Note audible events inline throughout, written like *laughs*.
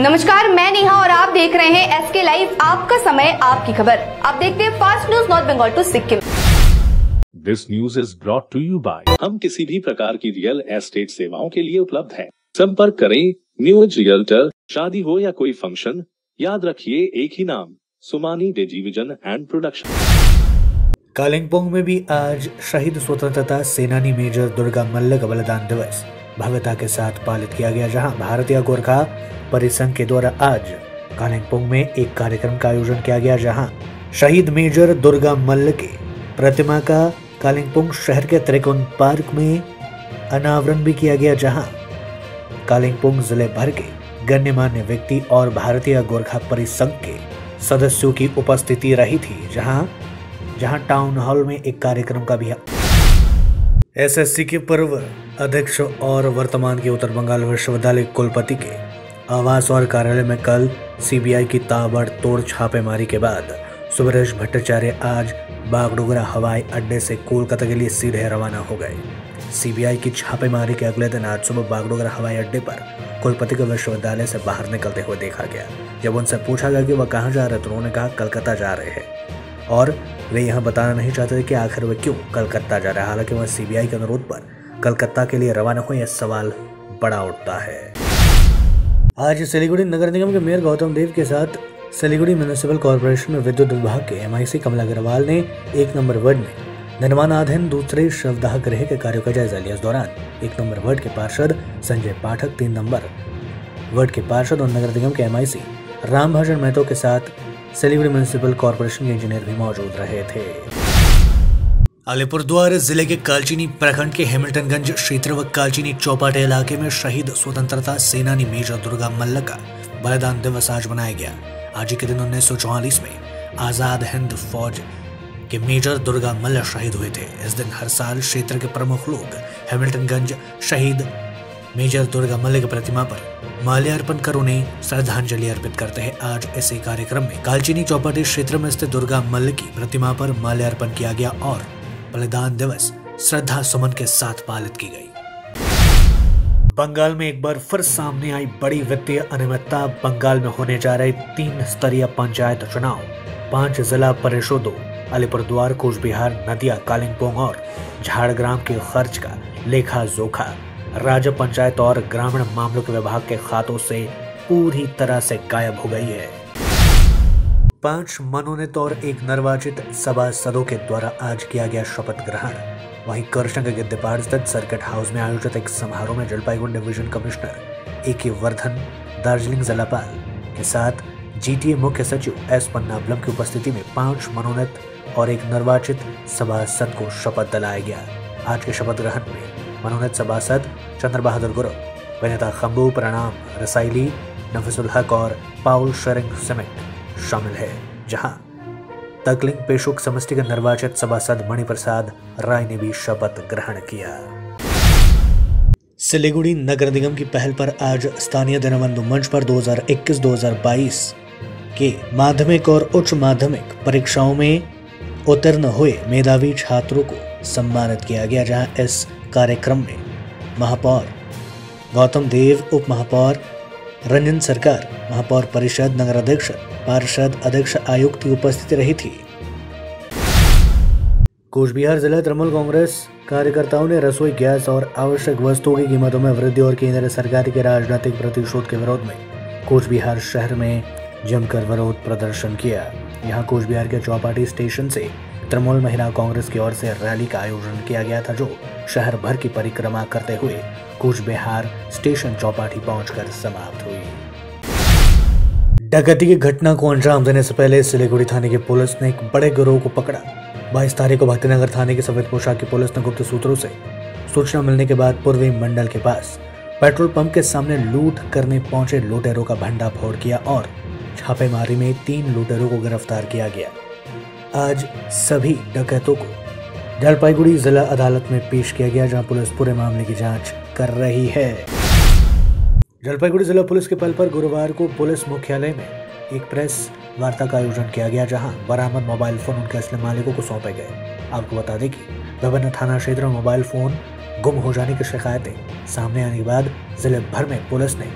नमस्कार मैं नेहा और आप देख रहे हैं एस के लाइव आपका समय आपकी खबर। आप देखते हैं fast news north Bengal to Sikkim this news is brought to you by हम किसी भी प्रकार की रियल एस्टेट सेवाओं के लिए उपलब्ध हैं। संपर्क करें न्यूज़ रियल्टर शादी हो या कोई फ़ंक्शन याद रखिए एक ही नाम Sumani digivision and production Kalimpong में भी आज शहीद स्वतंत्रता सेनानी मेजर दुर्गा मल्ल का बलिदान दिवस। भव्यता के साथ पालित किया गया, जहाँ भारतीय गोरखा परिसंघ के द्वारा आज कालिंगपोंग में एक कार्यक्रम का आयोजन किया गया, जहाँ शहीद मेजर दुर्गा मल्ल के प्रतिमा का कालिंगपोंग शहर के त्रिकोण पार्क में अनावरण भी किया गया, जहाँ कालिंगपोंग ज़िले भर के गण्यमान्य व्यक्ति और भारतीय गोरखा परिसंघ के सदस्यों की उपस्थिति रही थी, जहाँ जहाँ टाउन हॉल में एक कार्यक्रम का भी एसएससी के पूर्व अध्यक्ष और वर्तमान के उत्तर बंगाल विश्वविद्यालय कुलपति के आवास और कार्यालय में कल सीबीआई की ताबड़तोड़ छापेमारी के बाद सुबरेश भट्टाचार्य आज बागडोगरा हवाई अड्डे से कोलकाता के लिए सीधे रवाना हो गए। सीबीआई की छापेमारी के अगले दिन आज सुबह बागडोगरा हवाई अड्डे पर कुलपति को विश्वविद्यालय से बाहर निकलते हुए देखा गया। जब उनसे पूछा गया कि वह कहाँ जा रहे तो उन्होंने कहा, कलकत्ता जा रहे हैं। और वे यह बताना नहीं चाहते थे कि आखिर वे क्यों कलकत्ता जा रहे हैं। हालाँकि वह सीबीआई के अनुरोध पर कलकत्ता के लिए रवाना हुए यह सवाल बड़ा उठता है। आज सिलीगुड़ी नगर निगम के मेयर गौतम देव के साथ सिलीगुड़ी म्यूनिसिपल कॉरपोरेशन में विद्युत विभाग के एमआईसी कमला अग्रवाल ने एक नंबर वार्ड में निर्माणाधीन दूसरे शवदाह गृह के कार्यों का जायजा लिया। इस दौरान एक नंबर वार्ड के पार्षद संजय पाठक, तीन नंबर वार्ड के पार्षद और नगर निगम के एमआईसी रामभजन महतो के साथ सिलीगुड़ी म्यूनिसिपल कॉरपोरेशन के इंजीनियर भी मौजूद रहे थे। अलीपुरद्वार ज़िले के कालचीनी प्रखंड के हेमिल्टनगंज क्षेत्र व कालचीनी चौपाटे इलाके में शहीद स्वतंत्रता सेनानी मेजर दुर्गा मल्ल का बलिदान दिवस आज मनाया गया। आज के दिन उन्नीस सौ चौवालीस में आज़ाद हिंद फौज के मेजर दुर्गा मल्ल शहीद हुए थे। इस दिन हर साल क्षेत्र के प्रमुख लोग हेमिल्टनगंज शहीद मेजर दुर्गा मल्ल की प्रतिमा पर माल्यार्पण कर उन्हें श्रद्धांजलि अर्पित करते हैं। आज इसी कार्यक्रम में कालचीनी चौपाटी क्षेत्र में स्थित दुर्गा मल्ल की प्रतिमा पर माल्यार्पण किया गया और बलिदान दिवस श्रद्धा सुमन के साथ पालित की गई। बंगाल में एक बार फिर सामने आई बड़ी वित्तीय अनियमितता। बंगाल में होने जा रहे तीन स्तरीय पंचायत चुनाव, पाँच जिला परिषदों अलीपुरद्वार कोचबिहार, नदिया, कालिम्पोंग और झाड़ग्राम के खर्च का लेखा जोखा। राज्य पंचायत और ग्रामीण मामलों के विभाग के खातों से पूरी तरह से गायब हो गई है। पाँच मनोनीत और एक निर्वाचित सभा सभासदों के द्वारा आज किया गया शपथ ग्रहण। वहीं कृष्ण के स्थित सर्किट हाउस में आयोजित एक समारोह में जलपाईगुड़ी डिवीज़न कमिश्नर ए के वर्धन, दार्जिलिंग जिलापाल के साथ जीटीए मुख्य सचिव एस पन्नाबलम की उपस्थिति में पाँच मनोनीत और एक निर्वाचित सभासद को शपथ दिलाया गया आज के शपथ ग्रहण में मनोनीत सभासद चंद्र बहादुर गुरु, विनेता खम्बू प्रणाम रसाइली नफीसुल हक और पाउल शरिंग समेत शामिल है। जहाँ तकलिंग पेशुक समष्टि के निर्वाचित सभासद मणिप्रसाद राय ने भी शपथ ग्रहण किया। सिलीगुड़ी नगर निगम की पहल पर आज स्थानीय दीनबंधु मंच पर 2021-2022 के माध्यमिक और उच्च माध्यमिक परीक्षाओं में उत्तीर्ण हुए मेधावी छात्रों को सम्मानित किया गया, जहाँ इस कार्यक्रम में महापौर गौतम देव उप महापौर रंजन सरकार, महापौर परिषद नगर अध्यक्ष पार्षद अध्यक्ष आयुक्त की उपस्थिति रही थी। कोचबिहार जिला तृणमूल कांग्रेस कार्यकर्ताओं ने रसोई गैस और आवश्यक वस्तुओं की कीमतों में वृद्धि और केंद्र सरकार के राजनीतिक प्रतिशोध के विरोध में कोचबिहार शहर में जमकर विरोध प्रदर्शन किया। यहाँ कोचबिहार के चौपाटी स्टेशन से तृणमूल महिला कांग्रेस की ओर से रैली का आयोजन किया गया था, जो शहर भर की परिक्रमा करते हुए कूच बिहार स्टेशन चौपाटी पहुंचकर समाप्त हुई। डकैती की घटना को अंजाम देने से पहले सिलीगुड़ी थाने की पुलिस ने एक बड़े गिरोह को पकड़ा। बाईस तारीख को भक्तिनगर थाने की सफ़ेद पोशाक की पुलिस ने गुप्त सूत्रों से सूचना मिलने के बाद पूर्वी मंडल के पास पेट्रोल पंप के सामने लूट करने पहुँचे लुटेरों का भंडाफोड़ किया और छापेमारी में तीन लुटेरों को गिरफ़्तार किया गया। आज सभी डकैतों को जलपाईगुड़ी जिला अदालत में पेश किया गया, जहाँ पुलिस पूरे मामले की जाँच कर रही है। जलपाईगुड़ी जिला पुलिस के पल पर गुरुवार को पुलिस मुख्यालय में एक प्रेस वार्ता का आयोजन किया गया, जहाँ बरामद मोबाइल फ़ोन उनके असली मालिकों को सौंपे गए। आपको बता दें कि विभिन्न थाना क्षेत्र में मोबाइल फ़ोन गुम हो जाने की शिकायतें सामने आने के बाद ज़िले भर में पुलिस ने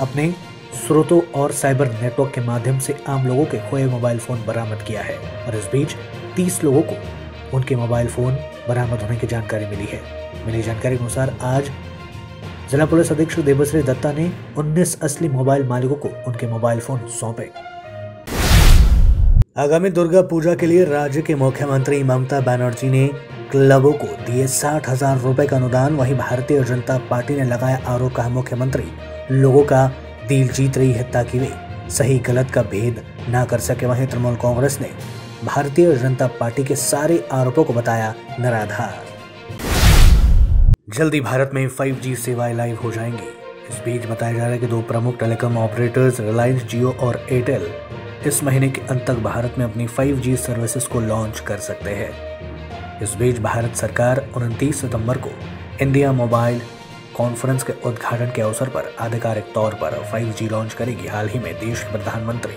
अपने स्रोतों और साइबर नेटवर्क के माध्यम से आम लोगों के खोए मोबाइल फ़ोन बरामद किया है और इस बीच 30 लोगों को उनके मोबाइल फ़ोन बरामद होने की जानकारी मिली है। मिली जानकारी के अनुसार आज जिला पुलिस अधीक्षक देवश्री दत्ता ने 19 असली मोबाइल मालिकों को उनके मोबाइल फ़ोन सौंपे। आगामी दुर्गा पूजा के लिए राज्य के मुख्यमंत्री ममता बनर्जी ने क्लबों को दिए साठ हज़ार रुपए का अनुदान। वहीं भारतीय जनता पार्टी ने लगाया आरोप, कहा मुख्यमंत्री, लोगों का दिल जीत रही है ताकि वे सही गलत का भेद ना कर सके, वहीं तृणमूल कांग्रेस ने भारतीय जनता पार्टी के सारे आरोपों को बताया निराधार जल्दी भारत में 5G सेवाएँ लाइव हो जाएँगी। इस बीच बताया जा रहा है कि दो प्रमुख टेलीकॉम ऑपरेटर्स रिलायंस जियो और एयरटेल इस महीने के अंत तक भारत में अपनी 5G सर्विसेज़ को लॉन्च कर सकते हैं। इस बीच भारत सरकार उनतीस सितंबर को इंडिया मोबाइल कॉन्फ्रेंस के उद्घाटन के अवसर पर आधिकारिक तौर पर 5G लॉन्च करेगी। हाल ही में देश के प्रधानमंत्री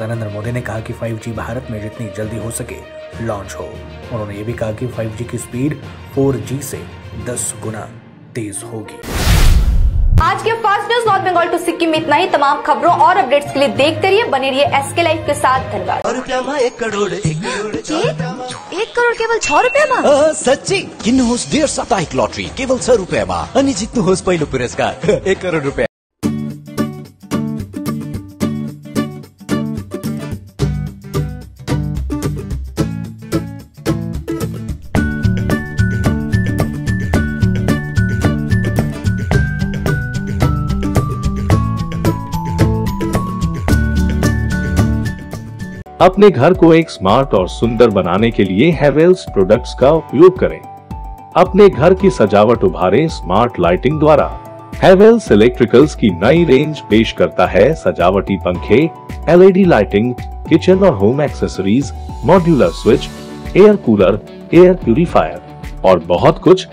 नरेंद्र मोदी ने कहा कि 5G भारत में जितनी जल्दी हो सके लॉन्च हो। उन्होंने ये भी कहा कि 5G की स्पीड 4G से 10 गुना तेज होगी। आज के fast news north Bengal to Sikkim में इतना ही। तमाम खबरों और अपडेट्स के लिए देखते रहिए। बने रहिए एसके लाइफ के साथ। धन्यवाद। और एक करोड एक करोड एक करोड़ केवल छह रुपए अँ, साँच्चै? किन्नुहोस् डेढ साप्ताहिक लॉटरी केवल छ रुपियाँमा अनि जित्नुहोस् पहिलो पुरस्कार *laughs* एक करोड रुपियाँ। अपने घर को एक स्मार्ट और सुंदर बनाने के लिए हेवेल्स प्रोडक्ट्स का उपयोग करें। अपने घर की सजावट उभारें स्मार्ट लाइटिंग द्वारा। हेवेल्स इलेक्ट्रिकल्स की नई रेंज पेश करता है सजावटी पंखे एलईडी लाइटिंग किचन और home accessories modular switch air cooler air purifier और बहुत कुछ।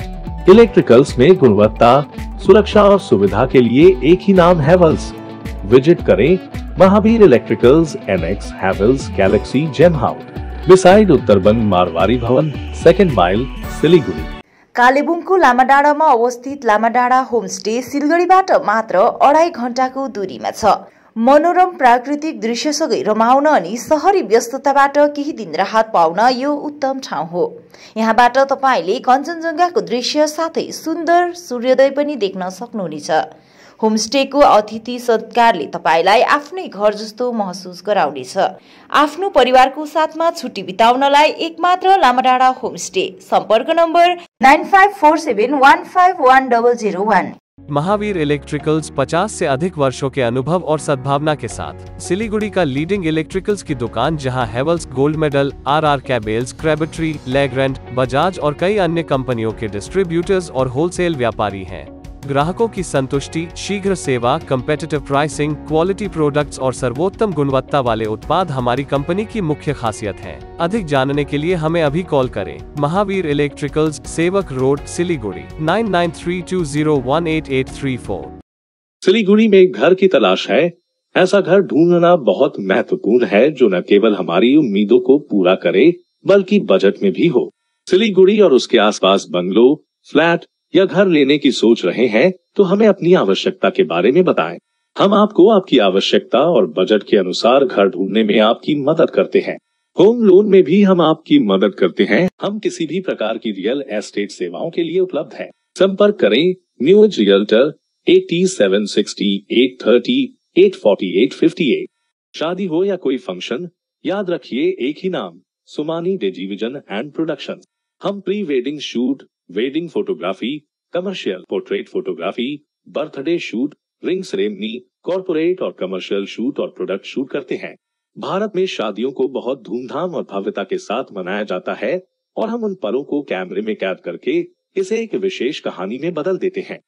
इलेक्ट्रिकल्स में गुणवत्ता, सुरक्षा और सुविधा के लिए एक ही नाम हेवल्स विज़िट करें electricals NX Havells galaxy gem house beside Uttarban Marwari Bhawan second mile Siliguri कालेबुङको लामाडाँडामा अवस्थित लामाडाँडा होमस्टे सिलगढीबाट मात्र अढाई घण्टाको दूरीमा छ मनोरम प्राकृतिक दृश्यसँगै रमाउन अनि सहरी व्यस्तताबाट केही दिन राहत पाउन यो उत्तम ठाउँ हो यहाँबाट तपाईँले कञ्चनजङ्घाको दृश्य साथै सुन्दर सूर्योदय पनि देख्न सक्नुहुनेछ होमस्टेको अतिथि सत्कारले तपाईँलाई आफ्नै घर जस्तो महसुस गराउनेछ आफ्नो परिवारको साथमा छुट्टी बिताउनलाई एकमात्र लामाडाँडा होमस्टे सम्पर्क number nine five four seven one five one double zero Mahavir electricals 50 से अधिक वर्षों के अनुभव और सद्भावना के साथ सिलीगुड़ी का लीडिंग इलेक्ट्रिकल्स की दुकान जहाँ Havells gold medal R R cables Crabtree Legrand Bajaj और कई अन्य कंपनियों के डिस्ट्रीब्यूटर्स और होलसेल व्यापारी हैं ग्राहकों की संतुष्टि, शीघ्र सेवा कम्पेटिटिव प्राइसिंग क्वालिटी प्रोडक्ट्स और सर्वोत्तम गुणवत्ता वाले उत्पाद हमारी कंपनी की मुख्य खासियत है। अधिक जानने के लिए हमें अभी कॉल करें। Mahavir electricals Sevoke road, Siliguri nine nine three two zero one eight eight three four Siliguri में घर की तलाश है। ऐसा घर ढूंढना बहुत महत्वपूर्ण है जो न केवल हमारी उम्मीदों को पूरा करे, बल्कि बजट में भी हो। सिलीगुड़ी और उसके आसपास बंगलो, फ्लैट या घर लेने की सोच रहे हैं तो हमें अपनी आवश्यकता के बारे में बताएँ। हम आपको आपकी आवश्यकता और बजट के अनुसार घर ढूँढने में आपकी मदद करते हैं। होम लोन में भी हम आपकी मदद करते हैं। हम किसी भी प्रकार की रियल एस्टेट सेवाओं के लिए उपलब्ध है। संपर्क करें news realtor eighty seven sixty, eight thirty, eight forty eight fifty eight. शादी हो या कोई फ़ंक्शन, याद रखिए एक ही नाम, सुमानी डिजीविजन एंड प्रोडक्शन। हम pre wedding shoot wedding photography commercial portrait photography birthday shoot ring ceremony corporate और कमर्शियल शूट और प्रोडक्ट शूट करते हैं। भारत में शादियों को बहुत धूमधाम और भव्यता के साथ मनाया जाता है और हम उन पलों को कैमरे में कैद करके इसे एक विशेष कहानी में बदल देते हैं।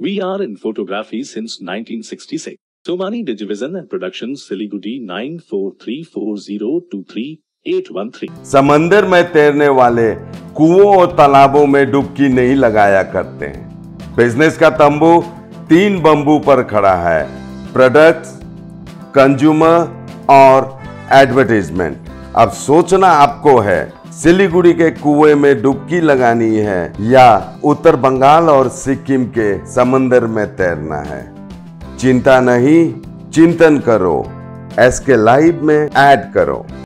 We are in photography since 1966 Somani digivision and production Siliguri nine four three four zero two three eight one three. समंदर में तैरने वाले कुओं और तालाबों में डुबकी नहीं लगाया करते हैं। बिज़नेस का तंबू तीन बंबू पर खड़ा है। प्रोडक्ट्स कंज्यूमर और एडवर्टीजमेंट अब सोचना आपको है, सिलीगुड़ी के कुएँ में डुबकी लगानी है या उत्तर बंगाल और सिक्किम के समंदर में तैरना है। चिंता नहीं, चिंतन करो। एस के लाइव में ऐड करो।